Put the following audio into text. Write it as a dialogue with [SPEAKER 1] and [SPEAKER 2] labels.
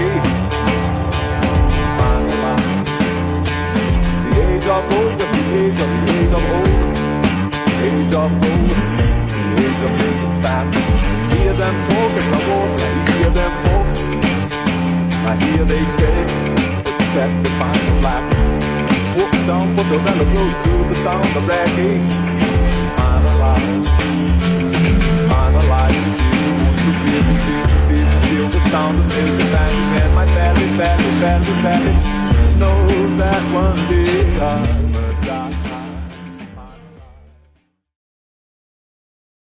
[SPEAKER 1] The age of gold, the age of the age of old. The age of gold, the age of blazing stars. Hear them talk and I walk, I hear them fall. I hear they say, expect the last. Walk down for the road to the sound of reggae. In my